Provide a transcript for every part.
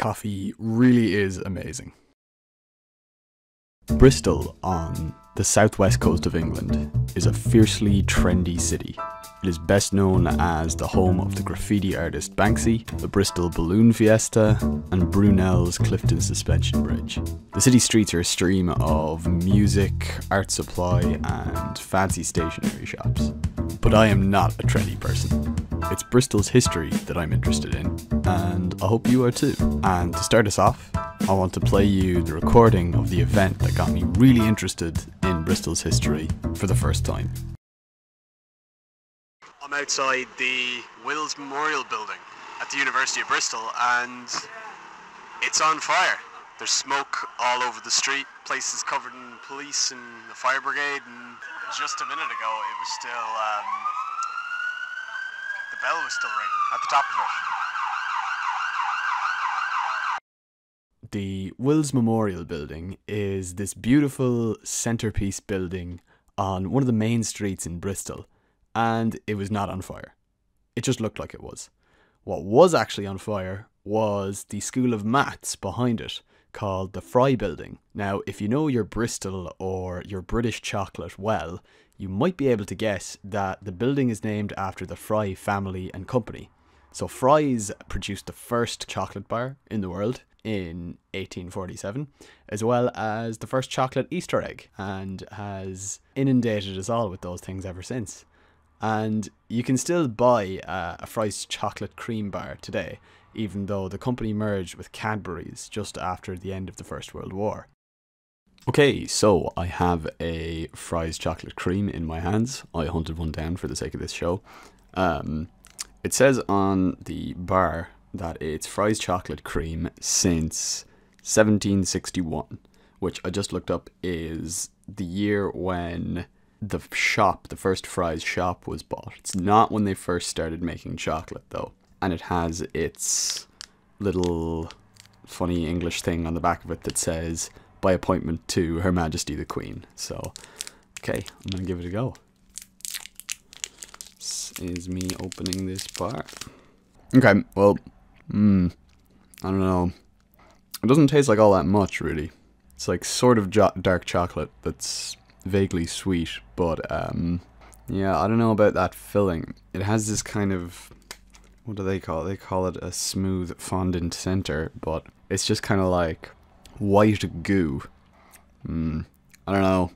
coffee really is amazing. Bristol, on the southwest coast of England, is a fiercely trendy city. It is best known as the home of the graffiti artist Banksy, the Bristol Balloon Fiesta, and Brunel's Clifton Suspension Bridge. The city streets are a stream of music, art supply, and fancy stationery shops. But I am not a trendy person. It's Bristol's history that I'm interested in, and I hope you are too. And to start us off, I want to play you the recording of the event that got me really interested in Bristol's history for the first time. I'm outside the Wills Memorial Building at the University of Bristol, and it's on fire. There's smoke all over the street, places covered in police and the fire brigade, and just a minute ago it was still, um, the bell was still ringing at the top of it. The Wills Memorial Building is this beautiful centerpiece building on one of the main streets in Bristol and it was not on fire. It just looked like it was. What was actually on fire was the School of Maths behind it, called the Fry Building. Now, if you know your Bristol or your British chocolate well, you might be able to guess that the building is named after the Fry family and company. So, Fry's produced the first chocolate bar in the world in 1847, as well as the first chocolate Easter egg, and has inundated us all with those things ever since and you can still buy uh, a Fry's chocolate cream bar today, even though the company merged with Cadbury's just after the end of the First World War. Okay, so I have a Fry's chocolate cream in my hands. I hunted one down for the sake of this show. Um, it says on the bar that it's Fry's chocolate cream since 1761, which I just looked up is the year when the shop, the first Fry's shop was bought. It's not when they first started making chocolate though. And it has its little funny English thing on the back of it that says by appointment to Her Majesty the Queen. So, okay, I'm gonna give it a go. This is me opening this bar. Okay, well, hmm, I don't know. It doesn't taste like all that much, really. It's like sort of dark chocolate that's vaguely sweet, but um, yeah, I don't know about that filling. It has this kind of what do they call it? They call it a smooth fondant center, but it's just kind of like white goo. Mm, I don't know.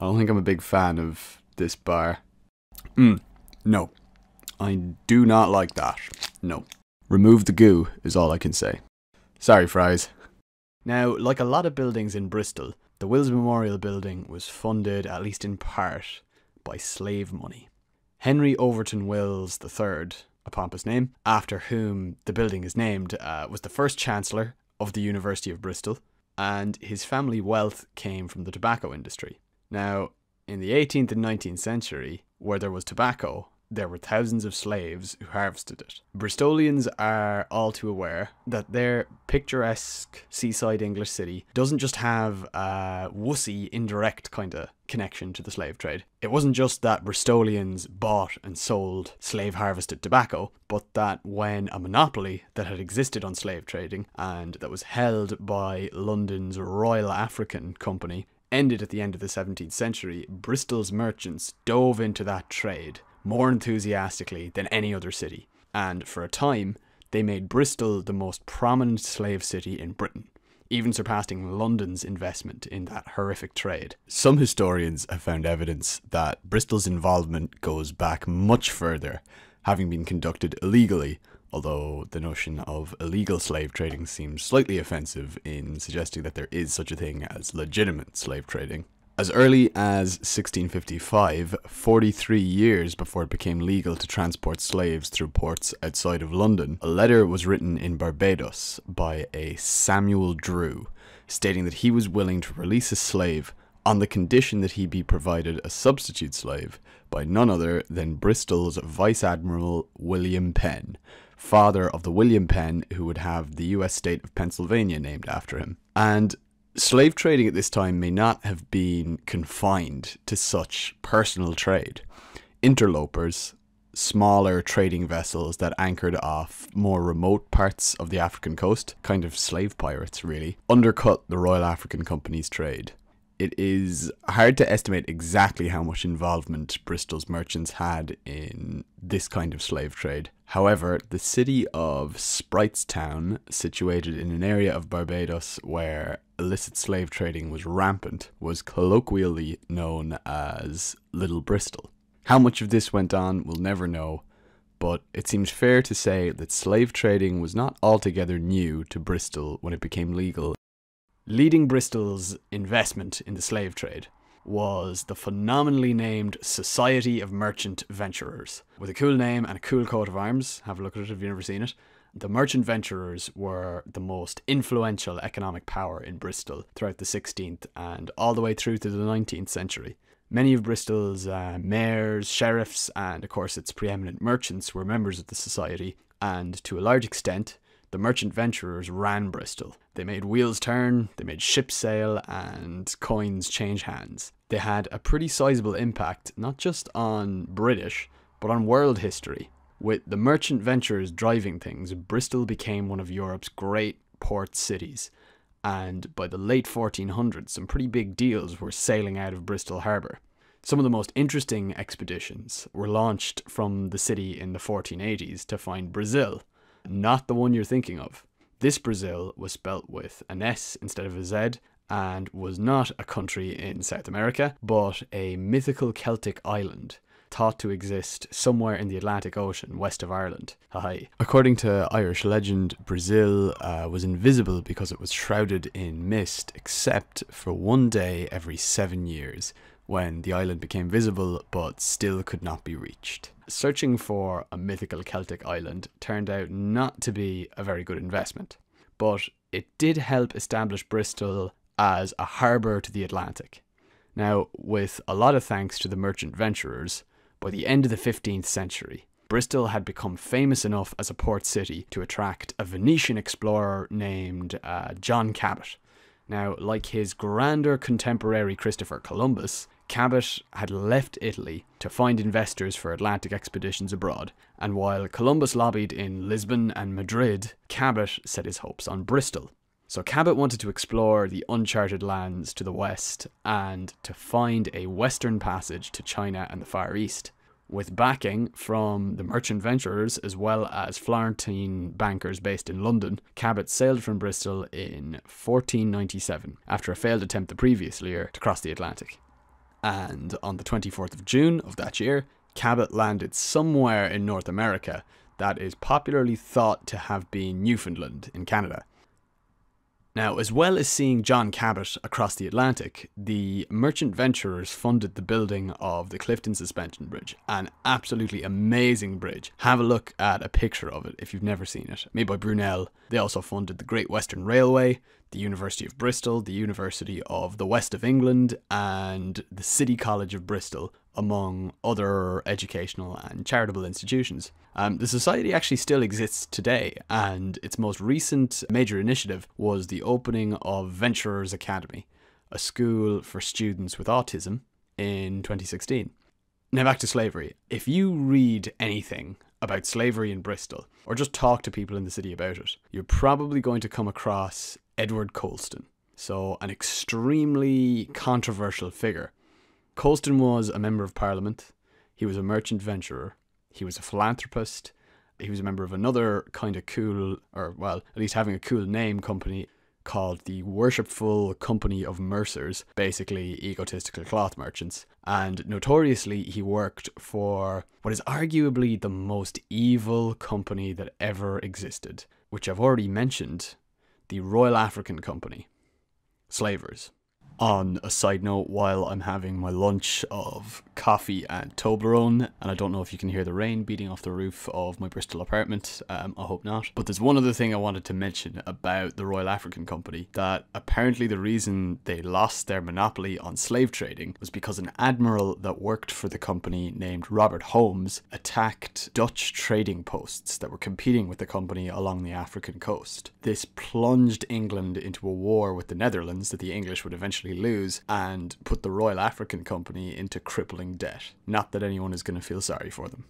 I don't think I'm a big fan of this bar. Mm, no. I do not like that. No. Remove the goo is all I can say. Sorry, Fry's. Now, like a lot of buildings in Bristol, the Wills Memorial Building was funded, at least in part, by slave money. Henry Overton Wills III, a pompous name, after whom the building is named, uh, was the first Chancellor of the University of Bristol, and his family wealth came from the tobacco industry. Now, in the 18th and 19th century, where there was tobacco, there were thousands of slaves who harvested it. Bristolians are all too aware that their picturesque seaside English city doesn't just have a wussy, indirect kind of connection to the slave trade. It wasn't just that Bristolians bought and sold slave harvested tobacco, but that when a monopoly that had existed on slave trading and that was held by London's Royal African Company ended at the end of the 17th century, Bristol's merchants dove into that trade more enthusiastically than any other city, and for a time, they made Bristol the most prominent slave city in Britain, even surpassing London's investment in that horrific trade. Some historians have found evidence that Bristol's involvement goes back much further, having been conducted illegally, although the notion of illegal slave trading seems slightly offensive in suggesting that there is such a thing as legitimate slave trading. As early as 1655, 43 years before it became legal to transport slaves through ports outside of London, a letter was written in Barbados by a Samuel Drew, stating that he was willing to release a slave on the condition that he be provided a substitute slave by none other than Bristol's Vice Admiral William Penn, father of the William Penn who would have the US state of Pennsylvania named after him. And slave trading at this time may not have been confined to such personal trade. Interlopers, smaller trading vessels that anchored off more remote parts of the African coast, kind of slave pirates really, undercut the Royal African Company's trade. It is hard to estimate exactly how much involvement Bristol's merchants had in this kind of slave trade. However, the city of Speightstown, situated in an area of Barbados where illicit slave trading was rampant, was colloquially known as Little Bristol. How much of this went on, we'll never know, but it seems fair to say that slave trading was not altogether new to Bristol when it became legal Leading Bristol's investment in the slave trade was the phenomenally named Society of Merchant Venturers. With a cool name and a cool coat of arms, have a look at it if you've never seen it. The merchant venturers were the most influential economic power in Bristol throughout the 16th and all the way through to the 19th century. Many of Bristol's uh, mayors, sheriffs, and of course its preeminent merchants were members of the society, and to a large extent, the merchant venturers ran Bristol. They made wheels turn, they made ships sail, and coins change hands. They had a pretty sizable impact, not just on British, but on world history. With the merchant venturers driving things, Bristol became one of Europe's great port cities. And by the late 1400s, some pretty big deals were sailing out of Bristol Harbour. Some of the most interesting expeditions were launched from the city in the 1480s to find Brazil, not the one you're thinking of. This Brasil was spelt with an S instead of a Z and was not a country in South America, but a mythical Celtic island thought to exist somewhere in the Atlantic Ocean west of Ireland. Hi. According to Irish legend, Brasil uh, was invisible because it was shrouded in mist, except for one day every seven years, when the island became visible but still could not be reached. Searching for a mythical Celtic island turned out not to be a very good investment, but it did help establish Bristol as a harbour to the Atlantic. Now, with a lot of thanks to the merchant venturers, by the end of the 15th century, Bristol had become famous enough as a port city to attract a Venetian explorer named uh, John Cabot. Now, like his grander contemporary Christopher Columbus, Cabot had left Italy to find investors for Atlantic expeditions abroad, and while Columbus lobbied in Lisbon and Madrid, Cabot set his hopes on Bristol. So Cabot wanted to explore the uncharted lands to the west and to find a western passage to China and the Far East. With backing from the merchant venturers as well as Florentine bankers based in London, Cabot sailed from Bristol in 1497 after a failed attempt the previous year to cross the Atlantic. And on the 24th of June of that year, Cabot landed somewhere in North America that is popularly thought to have been Newfoundland in Canada. Now, as well as seeing John Cabot across the Atlantic, the merchant venturers funded the building of the Clifton Suspension Bridge, an absolutely amazing bridge. Have a look at a picture of it if you've never seen it, made by Brunel. They also funded the Great Western Railway, the University of Bristol, the University of the West of England, and the City College of Bristol, among other educational and charitable institutions. Um, the society actually still exists today, and its most recent major initiative was the opening of Venturers Academy, a school for students with autism, in 2016. Now, back to slavery. If you read anything about slavery in Bristol, or just talk to people in the city about it, you're probably going to come across Edward Colston. So, an extremely controversial figure Colston was a member of parliament. He was a merchant venturer. He was a philanthropist. He was a member of another kind of cool, or well, at least having a cool name company called the Worshipful Company of Mercers, basically egotistical cloth merchants. And notoriously, he worked for what is arguably the most evil company that ever existed, which I've already mentioned the Royal African Company. Slavers on a side note while I'm having my lunch of coffee and Toblerone, and I don't know if you can hear the rain beating off the roof of my Bristol apartment. Um, I hope not. But there's one other thing I wanted to mention about the Royal African Company that apparently the reason they lost their monopoly on slave trading was because an admiral that worked for the company named Robert Holmes attacked Dutch trading posts that were competing with the company along the African coast. This plunged England into a war with the Netherlands that the English would eventually lose and put the Royal African Company into crippling debt. Not that anyone is going to feel sorry for them.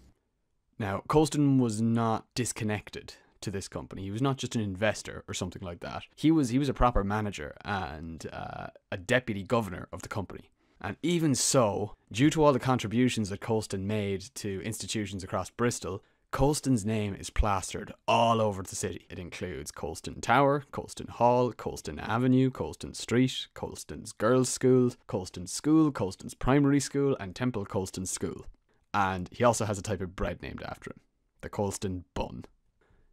Now, Colston was not disconnected to this company. He was not just an investor or something like that. He was he was a proper manager and uh, a deputy governor of the company. And even so, due to all the contributions that Colston made to institutions across Bristol, Colston's name is plastered all over the city. It includes Colston Tower, Colston Hall, Colston Avenue, Colston Street, Colston's Girls' School, Colston School, Colston's Primary School, and Temple Colston School. And he also has a type of bread named after him, the Colston Bun.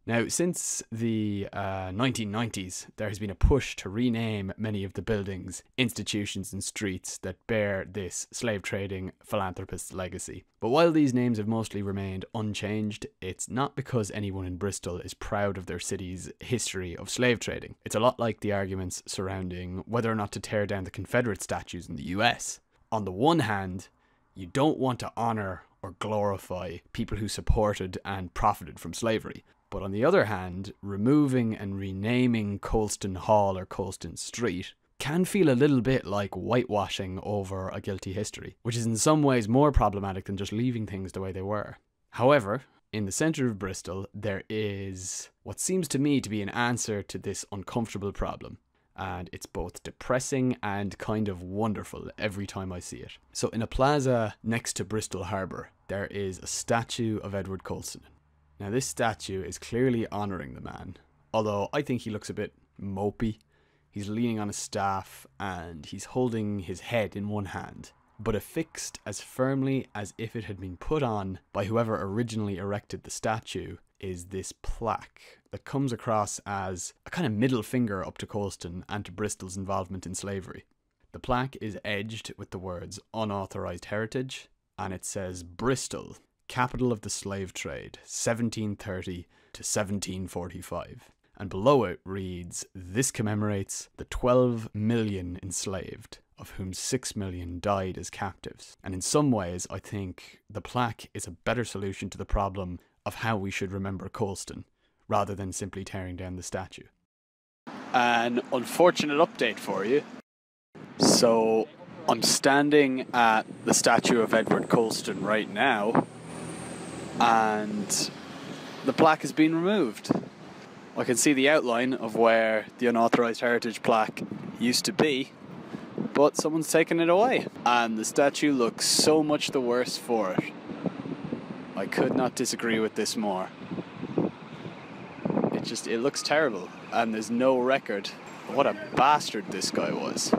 Now, since the uh, 1990s, there has been a push to rename many of the buildings, institutions, and streets that bear this slave trading philanthropist's legacy. But while these names have mostly remained unchanged, it's not because anyone in Bristol is proud of their city's history of slave trading. It's a lot like the arguments surrounding whether or not to tear down the Confederate statues in the US. On the one hand, you don't want to honour or glorify people who supported and profited from slavery. But on the other hand, removing and renaming Colston Hall or Colston Street can feel a little bit like whitewashing over a guilty history, which is in some ways more problematic than just leaving things the way they were. However, in the centre of Bristol, there is what seems to me to be an answer to this uncomfortable problem. And it's both depressing and kind of wonderful every time I see it. So, in a plaza next to Bristol Harbour, there is a statue of Edward Colston. Now, this statue is clearly honouring the man, although I think he looks a bit mopey. He's leaning on a staff and he's holding his head in one hand, but affixed as firmly as if it had been put on by whoever originally erected the statue is this plaque that comes across as a kind of middle finger up to Colston and to Bristol's involvement in slavery. The plaque is edged with the words unauthorized heritage and it says Bristol, capital of the slave trade, 1730 to 1745. And below it reads, This commemorates the 12 million enslaved, of whom 6 million died as captives. And in some ways, I think the plaque is a better solution to the problem of how we should remember Colston, rather than simply tearing down the statue. An unfortunate update for you. So, I'm standing at the statue of Edward Colston right now, and the plaque has been removed. I can see the outline of where the unauthorized heritage plaque used to be, but someone's taken it away. And the statue looks so much the worse for it. I could not disagree with this more. It just it looks terrible and there's no record. What a bastard this guy was.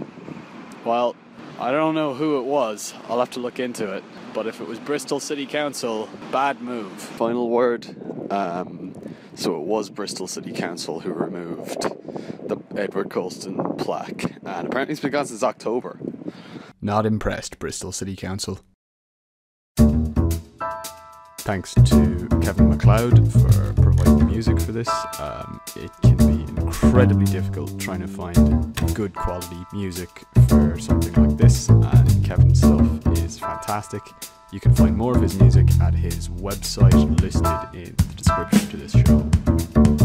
Well, I don't know who it was. I'll have to look into it. But if it was Bristol City Council, bad move. Final word. Um, so it was Bristol City Council who removed the Edward Colston plaque, and apparently it's been gone since October. Not impressed, Bristol City Council. Thanks to Kevin MacLeod for providing the music for this. Um, it can be incredibly difficult trying to find good quality music something like this, and Kevin's stuff is fantastic. You can find more of his music at his website listed in the description to this show.